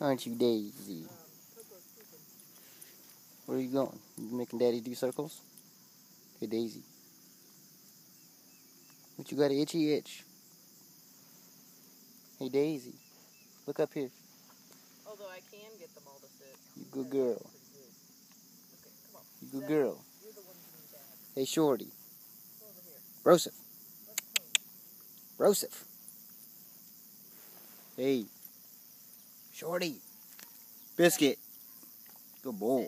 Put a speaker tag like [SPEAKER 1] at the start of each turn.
[SPEAKER 1] Aren't you Daisy? Where are you going? You making Daddy do circles? Hey Daisy. What you got an itchy itch? Hey Daisy. Look up here.
[SPEAKER 2] Although I can get them all to sit.
[SPEAKER 1] You good girl.
[SPEAKER 2] Okay, come on.
[SPEAKER 1] You good girl.
[SPEAKER 2] You're the one being bad.
[SPEAKER 1] Hey Shorty.
[SPEAKER 2] Go over here.
[SPEAKER 1] Broseph.
[SPEAKER 2] Let's play.
[SPEAKER 1] Broseph. Hey. Shorty. Biscuit. Good boy.